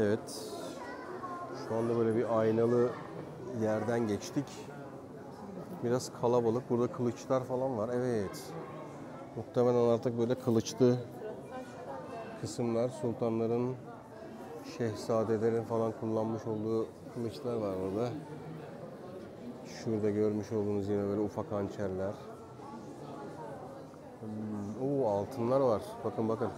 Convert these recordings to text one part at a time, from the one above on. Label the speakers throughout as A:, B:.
A: Evet. Şu anda böyle bir aynalı yerden geçtik. Biraz kalabalık. Burada kılıçlar falan var. Evet. Muhtemelen artık böyle kılıçlı kısımlar. Sultanların, şehzadelerin falan kullanmış olduğu kılıçlar var orada. Şurada görmüş olduğunuz yine böyle ufak hançerler. Hmm, Oo altınlar var. Bakın bakın.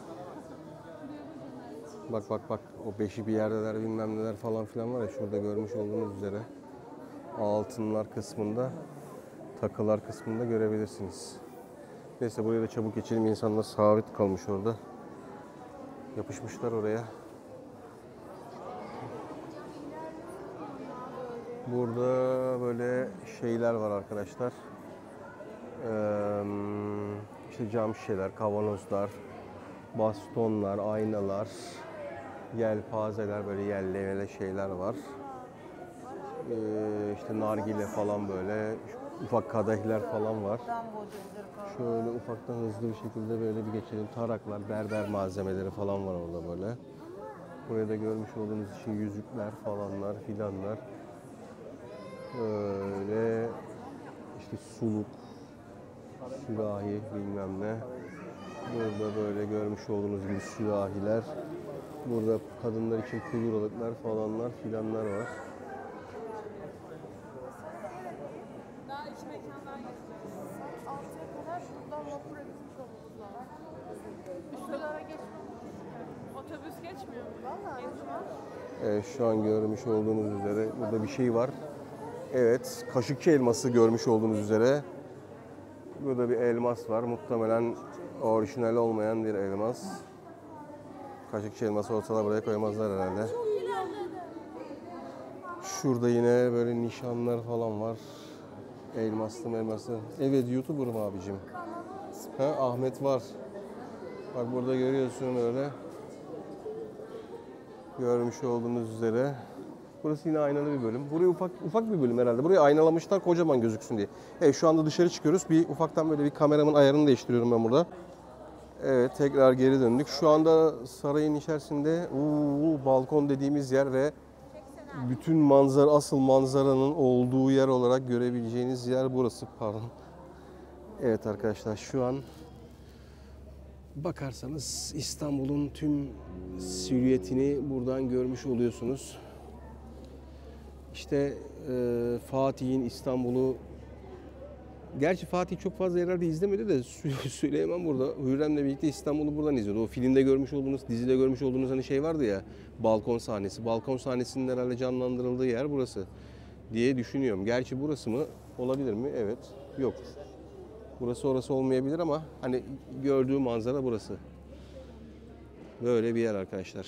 A: Bak bak bak o beşi bir yerdeler bilmem neler falan filan var ya şurada görmüş olduğunuz üzere altınlar kısmında takılar kısmında görebilirsiniz. Neyse buraya da çabuk geçelim insanlar sabit kalmış orada. Yapışmışlar oraya. Burada böyle şeyler var arkadaşlar. Ee, işte cam şişeler, kavanozlar, bastonlar, aynalar, yelpazeler böyle yellemeli şeyler var. Ee, işte nargile falan böyle ufak kadehler falan var. Şöyle ufaktan hızlı bir şekilde böyle bir geçelim. Taraklar, berber malzemeleri falan var orada böyle. Buraya da görmüş olduğunuz için yüzükler falanlar filanlar. Böyle işte suluk, sürahi bilmem ne. Burada böyle görmüş olduğunuz gibi sürahiler. Burada kadınlar için kuduralıklar falanlar filanlar var.
B: Daha iki mekan daha geçeceğiz. Saat 6'ya kadar şuradan vapura gitmiş olmamız lazım. Üstülara geçmemiş. Otobüs geçmiyor mu? Valla.
A: Evet, şu an görmüş olduğunuz üzere burada bir şey var. Evet, kaşıkçı elması görmüş olduğunuz üzere. Burada bir elmas var. Muhtemelen orijinal olmayan bir elmas. Kaşıkçı elması olsa da buraya koymazlar herhalde. Şurada yine böyle nişanlar falan var. Elmaslı elmaslı. Evet, YouTuber'ım abicim. Ha, Ahmet var. Bak burada görüyorsun öyle. Görmüş olduğunuz üzere. Burası yine aynalı bir bölüm. Burayı ufak ufak bir bölüm herhalde. Burayı aynalamışlar kocaman gözüksün diye. Evet şu anda dışarı çıkıyoruz. Bir ufaktan böyle bir kameramın ayarını değiştiriyorum ben burada. Evet tekrar geri döndük. Şu anda sarayın içerisinde uu, balkon dediğimiz yer ve bütün manzara asıl manzaranın olduğu yer olarak görebileceğiniz yer burası. Pardon. Evet arkadaşlar şu an bakarsanız İstanbul'un tüm silüetini buradan görmüş oluyorsunuz. İşte e, Fatih'in İstanbul'u Gerçi Fatih çok fazla yerlerde izlemedi de Sü- Süleyman burada Hürrem'le birlikte İstanbul'u buradan izliyordu. O filmde görmüş olduğunuz, dizide görmüş olduğunuz hani şey vardı ya balkon sahnesi. Balkon sahnesinin herhalde canlandırıldığı yer burası diye düşünüyorum. Gerçi burası mı? Olabilir mi? Evet. Yok. Burası orası olmayabilir ama hani gördüğü manzara burası. Böyle bir yer arkadaşlar.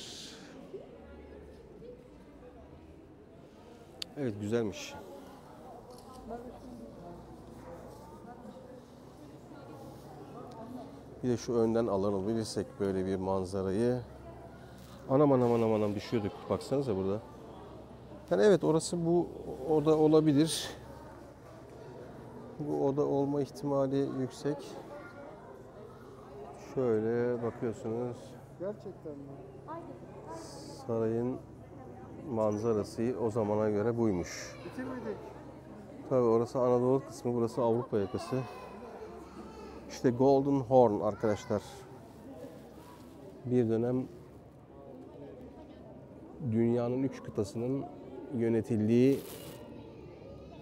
A: Evet güzelmiş. Bir de şu önden alabilirsek böyle bir manzarayı. Anam anam anam anam düşüyorduk. Baksanıza burada. Yani evet orası bu oda olabilir. Bu oda olma ihtimali yüksek. Şöyle bakıyorsunuz.
C: Gerçekten mi?
A: Sarayın manzarası o zamana göre buymuş.
C: Bitirmedik.
A: Tabii orası Anadolu kısmı, burası Avrupa yakası. İşte Golden Horn arkadaşlar. Bir dönem dünyanın üç kıtasının yönetildiği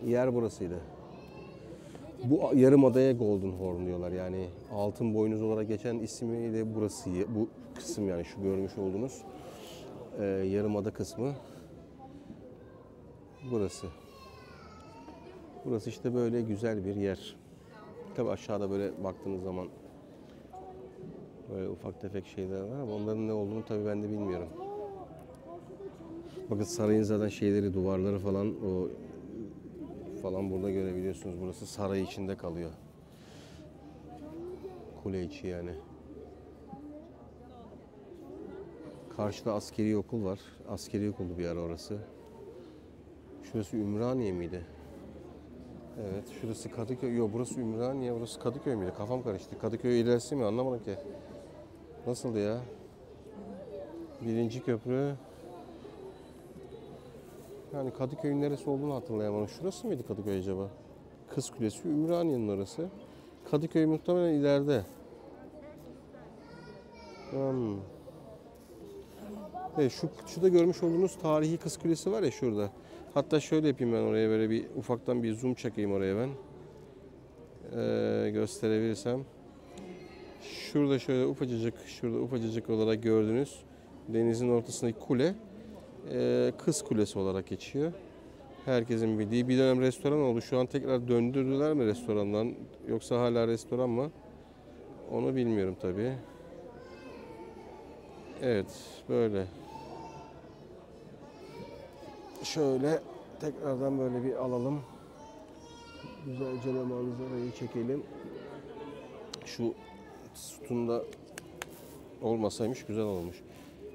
A: yer burasıydı. Bu yarımadaya Golden Horn diyorlar. Yani altın boynuz olarak geçen ismi de burası. Bu kısım yani şu görmüş olduğunuz e, yarımada kısmı burası. Burası işte böyle güzel bir yer. Tabi aşağıda böyle baktığınız zaman böyle ufak tefek şeyler var ama onların ne olduğunu tabi ben de bilmiyorum. Bakın sarayın zaten şeyleri, duvarları falan o falan burada görebiliyorsunuz. Burası saray içinde kalıyor. Kule içi yani. Karşıda askeri okul var. Askeri okuldu bir ara orası. Şurası Ümraniye miydi? Evet, şurası Kadıköy. Yok, burası Ümraniye, burası Kadıköy müydü? Kafam karıştı. Kadıköy ilerisi mi? Anlamadım ki. Nasıldı ya? Birinci köprü. Yani Kadıköy'ün neresi olduğunu hatırlayamadım. Şurası mıydı Kadıköy acaba? Kız Kulesi Ümraniye'nin orası. Kadıköy muhtemelen ileride. Hmm. Evet, şu, şurada görmüş olduğunuz tarihi Kız Kulesi var ya şurada. Hatta şöyle yapayım ben oraya böyle bir ufaktan bir zoom çekeyim oraya ben. Ee, gösterebilirsem. Şurada şöyle ufacıcık, şurada ufacıcık olarak gördüğünüz denizin ortasındaki kule e, Kız Kulesi olarak geçiyor. Herkesin bildiği bir dönem restoran oldu. Şu an tekrar döndürdüler mi restorandan yoksa hala restoran mı? Onu bilmiyorum tabii. Evet, böyle. Şöyle tekrardan böyle bir alalım. Güzelce manzarayı çekelim. Şu sütunda olmasaymış güzel olmuş.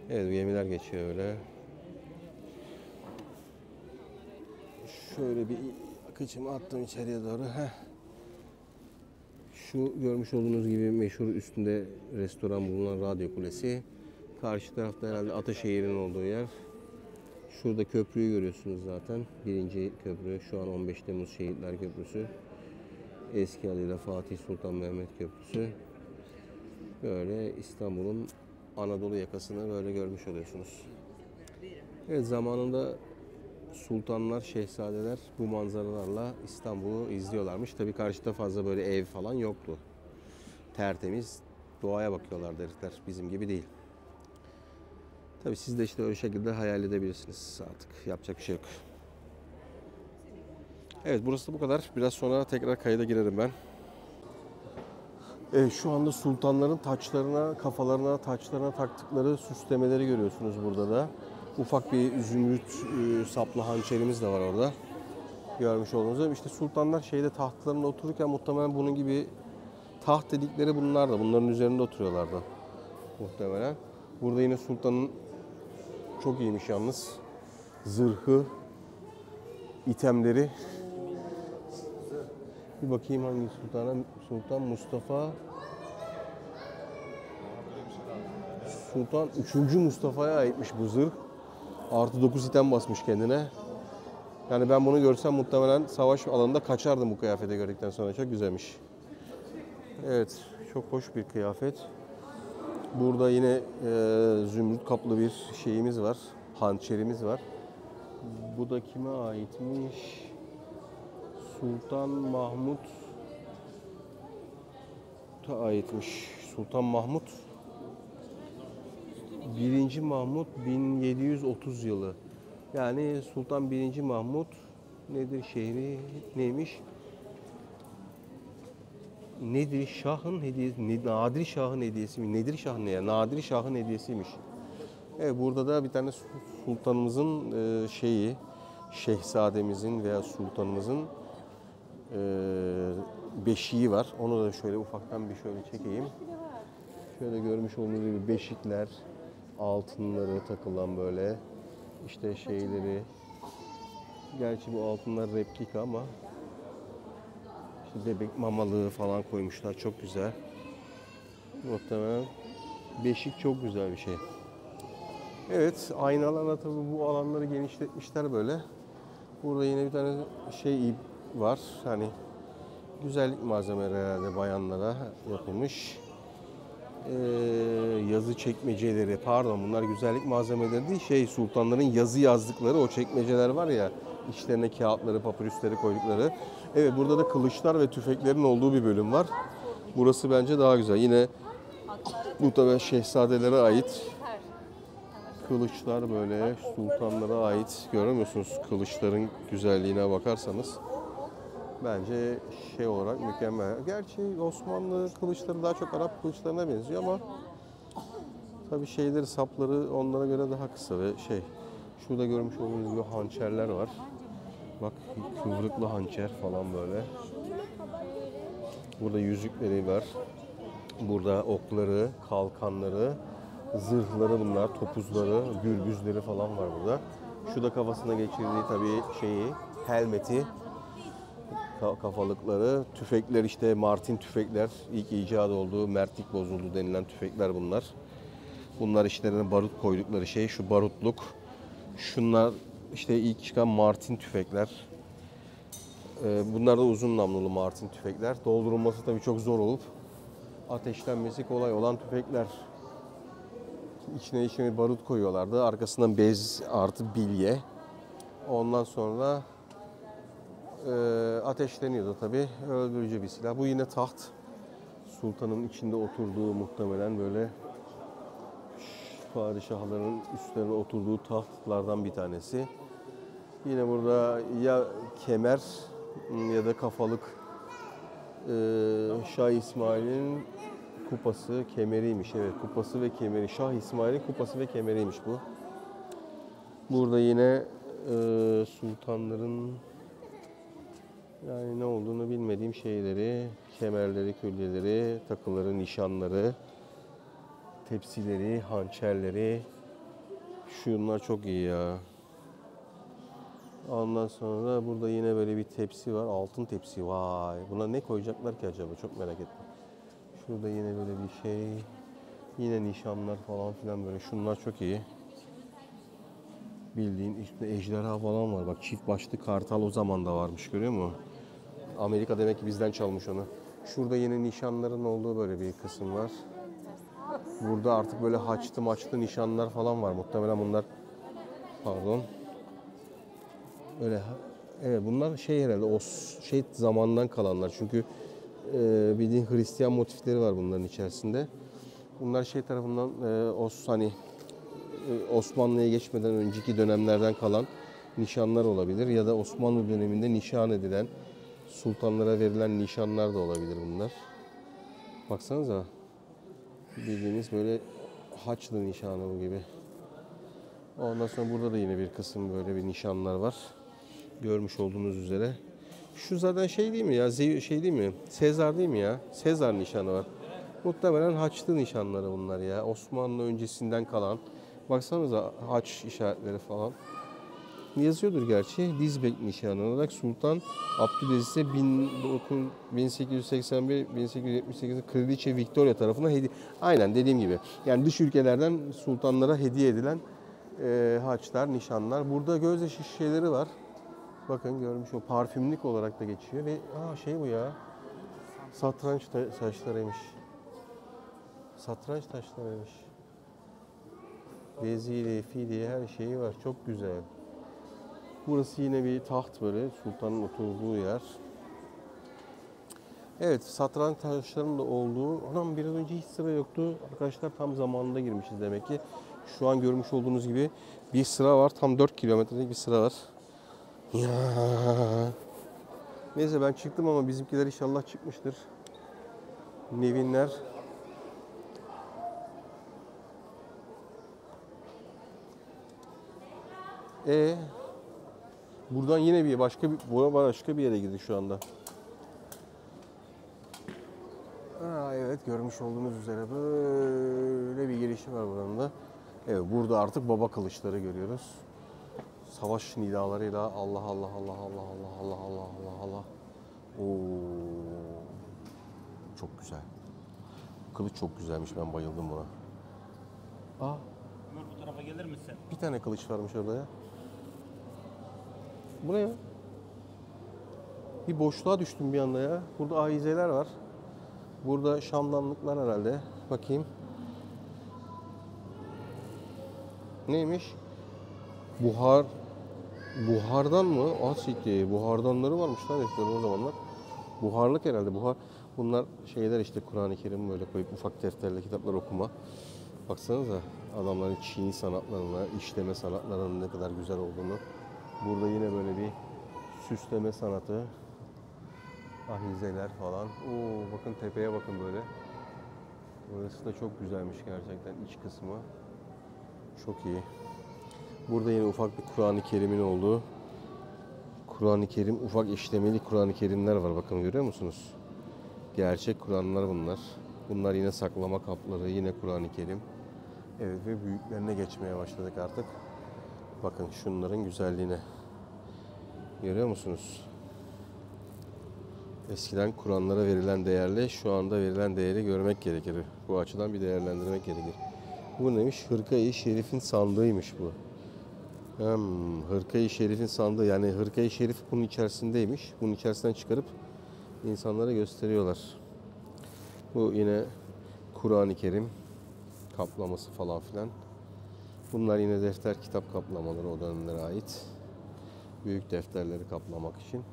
A: Evet gemiler geçiyor öyle. Şöyle bir kıçımı attım içeriye doğru. Heh. Şu görmüş olduğunuz gibi meşhur üstünde restoran bulunan Radyo Kulesi. Karşı tarafta herhalde Ataşehir'in olduğu yer. Şurada köprüyü görüyorsunuz zaten. Birinci köprü şu an 15 Temmuz Şehitler Köprüsü. Eski adıyla Fatih Sultan Mehmet Köprüsü. Böyle İstanbul'un Anadolu yakasını böyle görmüş oluyorsunuz. Evet zamanında sultanlar, şehzadeler bu manzaralarla İstanbul'u izliyorlarmış. Tabii karşıda fazla böyle ev falan yoktu. Tertemiz doğaya bakıyorlardı herifler. Bizim gibi değil. Tabii siz de işte öyle şekilde hayal edebilirsiniz artık. Yapacak bir şey yok. Evet burası da bu kadar. Biraz sonra tekrar kayda girerim ben. Evet, şu anda sultanların taçlarına, kafalarına, taçlarına taktıkları süslemeleri görüyorsunuz burada da. Ufak bir zümrüt e, saplı hançerimiz de var orada. Görmüş olduğunuz gibi. İşte sultanlar şeyde tahtlarında otururken muhtemelen bunun gibi taht dedikleri bunlar da. Bunların üzerinde oturuyorlardı. Muhtemelen. Burada yine sultanın çok iyiymiş yalnız. Zırhı, itemleri. Bir bakayım hangi sultana? Sultan Mustafa Sultan 3. Mustafa'ya aitmiş bu zırh. Artı 9 item basmış kendine. Yani ben bunu görsem muhtemelen savaş alanında kaçardım bu kıyafeti gördükten sonra. Çok güzelmiş. Evet, çok hoş bir kıyafet. Burada yine e, zümrüt kaplı bir şeyimiz var. Hançerimiz var. Bu da kime aitmiş? Sultan Mahmut da aitmiş. Sultan Mahmut 1. Mahmut 1730 yılı. Yani Sultan 1. Mahmut nedir şehri neymiş? Nedir Şah'ın hediyesi, Nadir Şah'ın hediyesi mi? Nedir Şah ne ya? Nadir Şah'ın hediyesiymiş. Evet burada da bir tane su- sultanımızın e, şeyi, şehzademizin veya sultanımızın e, beşiği var. Onu da şöyle ufaktan bir şöyle çekeyim. Şöyle görmüş olduğunuz gibi beşikler, altınları takılan böyle işte şeyleri. Gerçi bu altınlar replika ama bebek mamalığı falan koymuşlar. Çok güzel. Muhtemelen beşik çok güzel bir şey. Evet, aynalarla tabii bu alanları genişletmişler böyle. Burada yine bir tane şey var. Hani güzellik malzemeleri herhalde bayanlara yapılmış. Ee, yazı çekmeceleri, pardon bunlar güzellik malzemeleri değil, şey sultanların yazı yazdıkları o çekmeceler var ya, içlerine kağıtları, papyrusları koydukları. Evet burada da kılıçlar ve tüfeklerin olduğu bir bölüm var. Burası bence daha güzel. Yine muhtemelen şehzadelere ait kılıçlar böyle sultanlara ait. Görüyor musunuz kılıçların güzelliğine bakarsanız. Bence şey olarak mükemmel. Gerçi Osmanlı kılıçları daha çok Arap kılıçlarına benziyor ama tabii şeyleri sapları onlara göre daha kısa ve şey şurada görmüş olduğunuz gibi hançerler var. Bak kıvrıklı hançer falan böyle. Burada yüzükleri var. Burada okları, kalkanları, zırhları bunlar, topuzları, gürbüzleri falan var burada. Şu da kafasına geçirdiği tabii şeyi, helmeti, kafalıkları, tüfekler işte Martin tüfekler, ilk icat olduğu, mertlik bozuldu denilen tüfekler bunlar. Bunlar işlerine barut koydukları şey, şu barutluk. Şunlar işte ilk çıkan Martin tüfekler. Ee, bunlar da uzun namlulu Martin tüfekler. Doldurulması tabii çok zor olup ateşlenmesi kolay olan tüfekler. İçine içine barut koyuyorlardı. Arkasından bez artı bilye. Ondan sonra ateşleniyordu tabii. Öldürücü bir silah. Bu yine taht. Sultanın içinde oturduğu muhtemelen böyle padişahların üstlerine oturduğu tahtlardan bir tanesi. Yine burada ya kemer ya da kafalık e, Şah İsmail'in kupası, kemeriymiş. Evet, kupası ve kemeri. Şah İsmail'in kupası ve kemeriymiş bu. Burada yine e, sultanların yani ne olduğunu bilmediğim şeyleri, kemerleri, külyeleri, takıları, nişanları, tepsileri, hançerleri. Şunlar çok iyi ya. Ondan sonra burada yine böyle bir tepsi var. Altın tepsi. Vay. Buna ne koyacaklar ki acaba? Çok merak ettim. Şurada yine böyle bir şey. Yine nişanlar falan filan böyle. Şunlar çok iyi. Bildiğin üstünde ejderha falan var. Bak çift başlı kartal o zaman da varmış görüyor musun? Amerika demek ki bizden çalmış onu. Şurada yine nişanların olduğu böyle bir kısım var. Burada artık böyle haçlı maçlı nişanlar falan var. Muhtemelen bunlar pardon. Öyle ha- evet bunlar şey herhalde o şey zamandan kalanlar. Çünkü e, bildiğin Hristiyan motifleri var bunların içerisinde. Bunlar şey tarafından e, Os hani e, Osmanlı'ya geçmeden önceki dönemlerden kalan nişanlar olabilir ya da Osmanlı döneminde nişan edilen sultanlara verilen nişanlar da olabilir bunlar. Baksanıza bildiğiniz böyle Haçlı nişanı bu gibi. Ondan sonra burada da yine bir kısım böyle bir nişanlar var. Görmüş olduğunuz üzere. Şu zaten şey değil mi ya? Şey değil mi? Sezar değil mi ya? Sezar nişanı var. Muhtemelen Haçlı nişanları bunlar ya. Osmanlı öncesinden kalan. Baksanıza haç işaretleri falan. Yazıyordur gerçi. Dizbek nişanı olarak Sultan Abdülaziz'e 1881-1878'de Kraliçe Victoria tarafından hediye. Aynen dediğim gibi. Yani dış ülkelerden sultanlara hediye edilen e, haçlar, nişanlar. Burada gözyaşı şişeleri var. Bakın görmüş o parfümlük olarak da geçiyor ve aa şey bu ya. Satranç ta- taşlarıymış. Satranç taşlarıymış. Veziri, fili her şeyi var. Çok güzel. Burası yine bir taht böyle. Sultanın oturduğu yer. Evet, satranç taşlarının da olduğu. Anam biraz önce hiç sıra yoktu. Arkadaşlar tam zamanında girmişiz demek ki. Şu an görmüş olduğunuz gibi bir sıra var. Tam 4 kilometrelik bir sıra var. Ya. Neyse ben çıktım ama bizimkiler inşallah çıkmıştır. Nevinler. E buradan yine bir başka bir başka bir yere girdi şu anda. Aa, evet görmüş olduğunuz üzere böyle bir girişi var buranın da. Evet burada artık baba kılıçları görüyoruz. Savaş nidalarıyla Allah Allah Allah Allah Allah Allah Allah Allah Allah. Oo. Çok güzel. Kılıç çok güzelmiş ben bayıldım buna. Aa
C: Ömür bu tarafa gelir misin?
A: bir tane kılıç varmış orada ya. Bu ne ya? Bir boşluğa düştüm bir anda ya. Burada ahizeler var. Burada şamdanlıklar herhalde. Bakayım. Neymiş? Buhar Buhardan mı? Asiti. Buhardanları varmış lan eskiden o zamanlar. Buharlık herhalde. Buhar. Bunlar şeyler işte Kur'an-ı Kerim böyle koyup ufak defterle kitaplar okuma. Baksanıza adamların Çin sanatlarına, işleme sanatlarının ne kadar güzel olduğunu. Burada yine böyle bir süsleme sanatı. Ahizeler falan. Oo bakın tepeye bakın böyle. Burası da çok güzelmiş gerçekten iç kısmı. Çok iyi. Burada yine ufak bir Kur'an-ı Kerim'in olduğu Kur'an-ı Kerim ufak işlemeli Kur'an-ı Kerimler var bakın görüyor musunuz? Gerçek Kur'anlar bunlar. Bunlar yine saklama kapları, yine Kur'an-ı Kerim. Evet ve büyüklerine geçmeye başladık artık. Bakın şunların güzelliğine. Görüyor musunuz? Eskiden Kur'anlara verilen değerle şu anda verilen değeri görmek gerekir. Bu açıdan bir değerlendirmek gerekir. Bu neymiş? Hırka-i Şerif'in sandığıymış bu. Hmm, Hırkayı Şerif'in sandığı yani Hırkayı Şerif bunun içerisindeymiş. Bunun içerisinden çıkarıp insanlara gösteriyorlar. Bu yine Kur'an-ı Kerim kaplaması falan filan. Bunlar yine defter kitap kaplamaları o dönemlere ait. Büyük defterleri kaplamak için.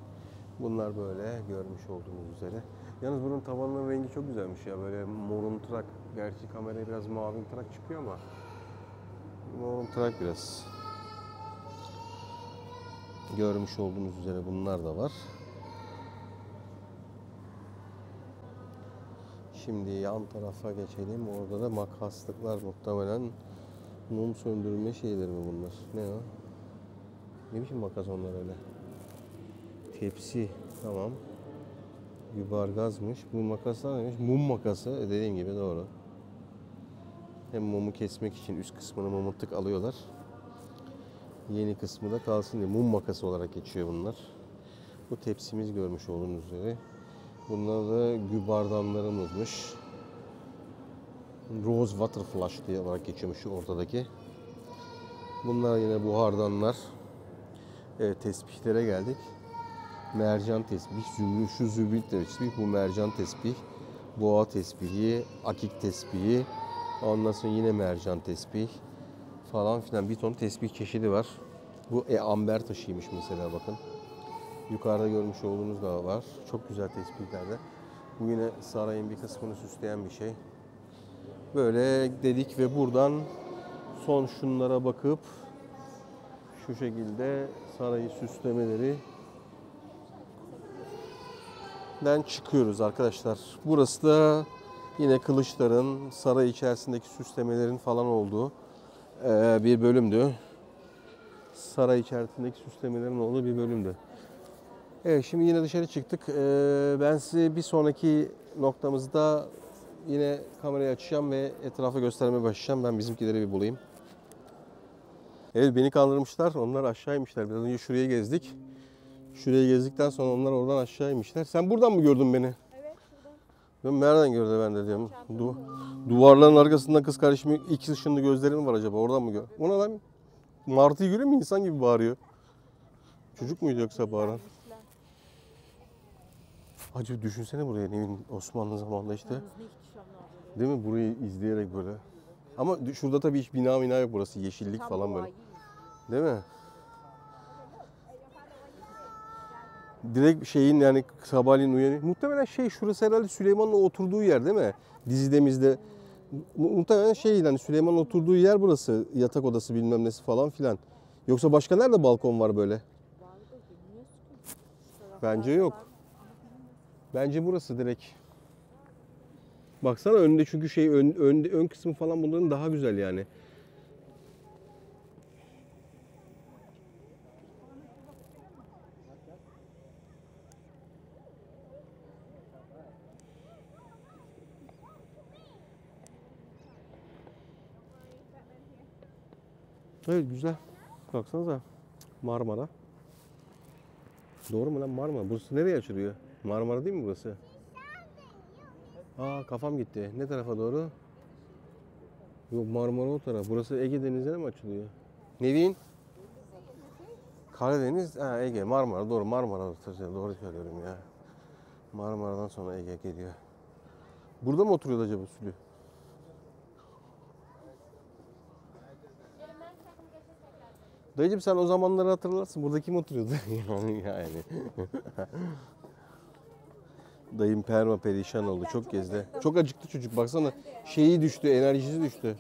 A: Bunlar böyle görmüş olduğunuz üzere. Yalnız bunun tavanının rengi çok güzelmiş ya böyle morumturak. Gerçi kameraya biraz mavimtırak çıkıyor ama morumturak biraz. Görmüş olduğunuz üzere bunlar da var. Şimdi yan tarafa geçelim. Orada da makaslıklar muhtemelen mum söndürme şeyleri mi bunlar? Ne o? Ne biçim makas onlar öyle? Tepsi. Tamam. Yuvargazmış. Bu makaslar neymiş? Mum makası. E dediğim gibi doğru. Hem mumu kesmek için üst kısmını mumuttuk alıyorlar. Yeni kısmı da kalsın diye mum makası olarak geçiyor bunlar. Bu tepsimiz görmüş olduğunuz üzere. Bunlar da gübardanlarımızmış. Rose Water Flush diye olarak geçiyormuş şu ortadaki. Bunlar yine buhardanlar. Evet tespihlere geldik. Mercan tesbih, zümrüt, şu zümrüt tesbih, bu mercan tesbih, boğa tesbihi, akik tesbihi, ondan sonra yine mercan tesbih falan filan bir ton tesbih çeşidi var. Bu e, amber taşıymış mesela bakın. Yukarıda görmüş olduğunuz da var. Çok güzel tespihlerde. Bu yine sarayın bir kısmını süsleyen bir şey. Böyle dedik ve buradan son şunlara bakıp şu şekilde sarayı süslemeleri den çıkıyoruz arkadaşlar. Burası da yine kılıçların saray içerisindeki süslemelerin falan olduğu eee, bir bölümdü. Saray içerisindeki süslemelerin olduğu bir bölümdü. Evet şimdi yine dışarı çıktık. Eee, ben size bir sonraki noktamızda yine kamerayı açacağım ve etrafa göstermeye başlayacağım. Ben bizimkileri bir bulayım. Evet beni kandırmışlar. Onlar aşağı inmişler. Biraz önce şuraya gezdik. Şuraya gezdikten sonra onlar oradan aşağı inmişler. Sen buradan mı gördün beni?
B: Evet şuradan.
A: Ben nereden gördü ben de diyorum. Du duvarların arkasında kız kardeşimin iki ışınlı gözleri mi var acaba? Oradan mı gör? Ona lan martıyı görüyor mu? İnsan gibi bağırıyor. Çocuk muydu yoksa bağıran? Acı düşünsene buraya ne Osmanlı zamanında işte. Değil mi? Burayı izleyerek böyle. Ama şurada tabii hiç bina bina yok burası. Yeşillik falan böyle. Değil mi? Direkt şeyin yani sabahleyin uyanıyor. Muhtemelen şey şurası herhalde Süleyman'ın oturduğu yer değil mi? Dizidemizde. Mu- Muhtemelen şey yani Süleyman'ın oturduğu yer burası. Yatak odası bilmem nesi falan filan. Yoksa başka nerede balkon var böyle? Bence yok. Bence burası direkt. Baksana önünde çünkü şey ön, ön, ön kısmı falan bunların daha güzel yani. Evet güzel. Baksanıza. Marmara. Doğru mu lan Marmara? Burası nereye açılıyor? Marmara değil mi burası? Aa kafam gitti. Ne tarafa doğru? Yok Marmara o taraf. Burası Ege Denizi'ne mi açılıyor? Nevin? Karadeniz, ha, Ege, Marmara. Doğru Marmara. Doğru söylüyorum ya. Marmara'dan sonra Ege geliyor. Burada mı oturuyordu acaba Sülü? Dayıcım sen o zamanları hatırlarsın. Burada kim oturuyordu? yani. Dayım perma perişan oldu. Çok gezdi. Çok acıktı çocuk. Baksana şeyi düştü, enerjisi düştü.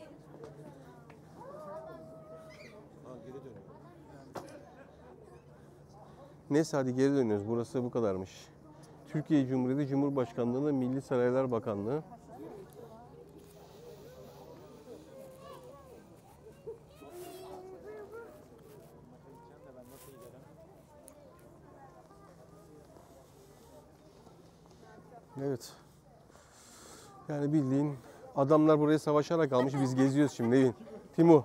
A: Neyse hadi geri dönüyoruz. Burası bu kadarmış. Türkiye Cumhuriyeti Cumhurbaşkanlığı Milli Saraylar Bakanlığı. Evet. Yani bildiğin adamlar buraya savaşarak almış. Biz geziyoruz şimdi. Nevin. Timu.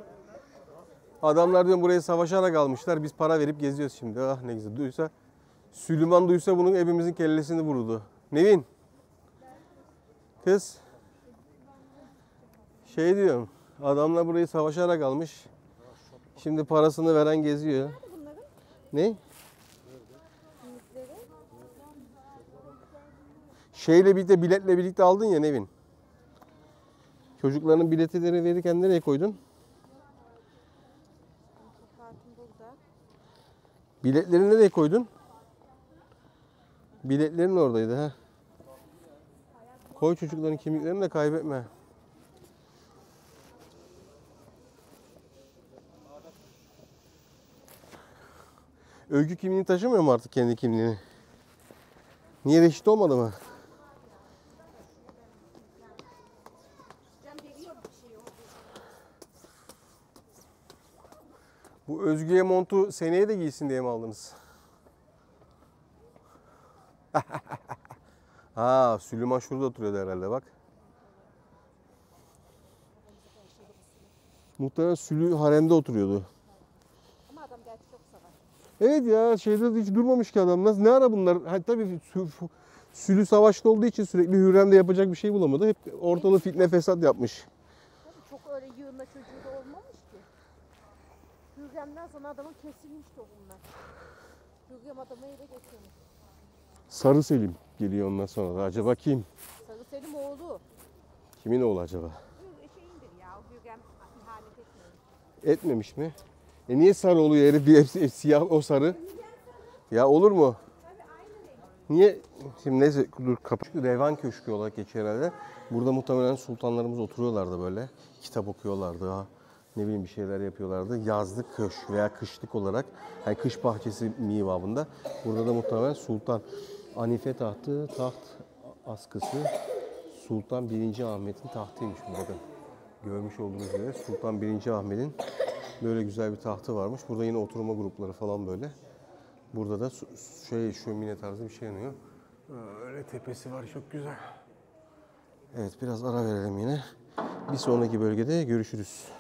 A: Adamlar diyorum buraya savaşarak almışlar. Biz para verip geziyoruz şimdi. Ah ne güzel. Duysa Süleyman duysa bunun hepimizin kellesini vururdu. Nevin. Kız. Şey diyorum. Adamlar burayı savaşarak almış. Şimdi parasını veren geziyor. Ne? Şeyle birlikte biletle birlikte aldın ya Nevin. Çocukların biletleri verirken nereye koydun? Biletleri nereye koydun? Biletlerin oradaydı ha. Koy çocukların kimliklerini de kaybetme. Övgü kimliğini taşımıyor mu artık kendi kimliğini? Niye reşit olmadı mı? Bu Özgü'ye montu seneye de giysin diye mi aldınız? ha Süleyman şurada oturuyordu herhalde bak. Muhtemelen Sülü haremde oturuyordu.
B: Ama adam gerçi çok.
A: Evet ya şeyde de hiç durmamış ki adam. Nasıl, ne ara bunlar? Ha, tabii Sü- Sülü savaşta olduğu için sürekli Hürrem'de yapacak bir şey bulamadı. Hep ortalığı fitne fesat yapmış.
B: Tabii çok öyle yığınla çocuğu da olmamış ki. Hürrem'den sonra adamın kesilmiş tohumlar. Hürrem adamı ele geçirmiş.
A: Sarı Selim geliyor ondan sonra da. Acaba kim?
B: Sarı Selim oğlu.
A: Kimin oğlu acaba?
B: Şeyindir ya, Hürrem ihanet etmiyor.
A: Etmemiş mi? E niye sarı oluyor herif bir hepsi hep siyah o sarı? Ya olur mu? Niye? Şimdi neyse dur kapı. Çünkü Revan Köşkü olarak geçiyor herhalde. Burada muhtemelen sultanlarımız oturuyorlardı böyle. Kitap okuyorlardı. Ha. Ne bileyim bir şeyler yapıyorlardı. Yazlık köşk veya kışlık olarak. Yani kış bahçesi mivabında. Burada da muhtemelen Sultan Anife tahtı, taht askısı. Sultan 1. Ahmet'in tahtıymış bakın. Görmüş olduğunuz üzere Sultan 1. Ahmet'in böyle güzel bir tahtı varmış. Burada yine oturma grupları falan böyle. Burada da şey şömine tarzı bir şey yanıyor. Öyle tepesi var çok güzel. Evet biraz ara verelim yine. Bir sonraki bölgede görüşürüz.